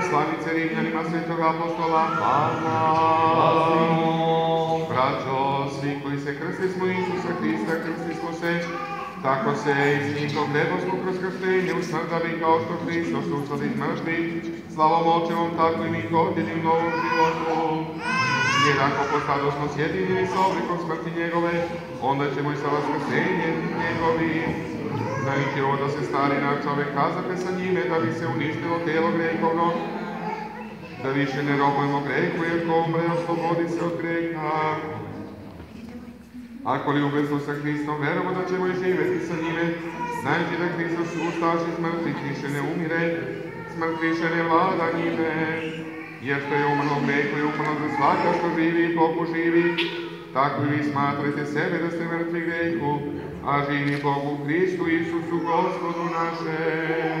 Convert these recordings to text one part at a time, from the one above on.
poslanice Rimljanima svetog apostola Pavla. Braćo, svi koji se krsti smo Isusa Hrista, krsti smo se, tako se iz njihov nebo smo kroz krštenje usmrdali kao što Hristos ustali iz mrtvih, slavom očevom, tako i mi godini novom životu. Jer ako postado smo sjedinjeni sa oblikom smrti njegove, onda ćemo i sa vaskrsenjem njegovim. Znajući ovo da se stari naš čovjek kazate sa njime, da bi se uništilo tijelo grehovno, da više ne robujemo grehu, jer ko umre, oslobodi se od greha. Ako li umresmo sa Hristom, verujemo da ćemo i živjeti sa njime, znajući da Hristos ustaš iz mrtvih više ne umire, smrt više ne vlada njime. Jer što je umrlo grehu i umrlo za svaka što živi i Bogu živi, tako i vi smatrate sebe da ste mrtvi grehu, a živi Bogu u Kristu Isusu Gospodu našem.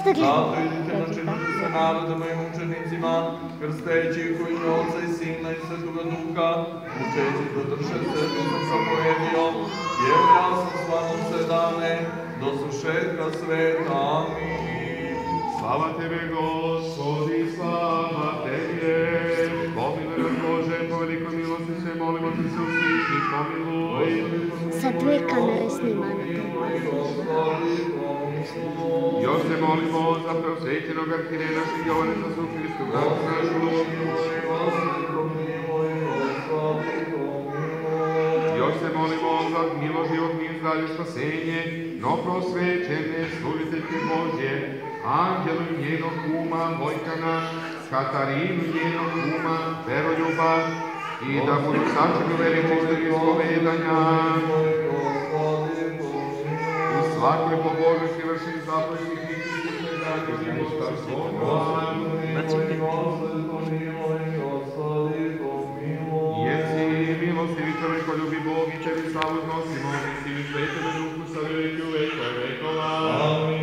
Šta gledam? zato idite na činiti sa narodima i mučenicima, krsteći ih u ime Oca i Sina i Svetoga Duha, učeći da drže sve što sam zapojedio, jer ja sam s sve dane, do sušetka sveta. Amin. Slava Tebe, Gospodi, slava Tebi. Pomiluj nas, Bože, po velikoj milosti se molimo da se usliši, pomiluj. Sa dve kamere snima na Još se molimo za preosvećenog arhireja našeg Jovane za Sufijsku bratu našu. Još se molimo za milo životni zdravlje spasenje, no prosvećene služiteljke Božje, Anđelu i njenog kuma Vojkana, Katarinu i njenog kuma Veroljuba, i da budu sačeni veri čistog ispovedanja. Dakle, pobožeš i vrši započnih i tiče dalje života svoga. Jesi milostivi čovjeko ljubi Bog i čevi slavu znosimo, mi si mi svete duhu sa vjeku vekova vekova. Amin.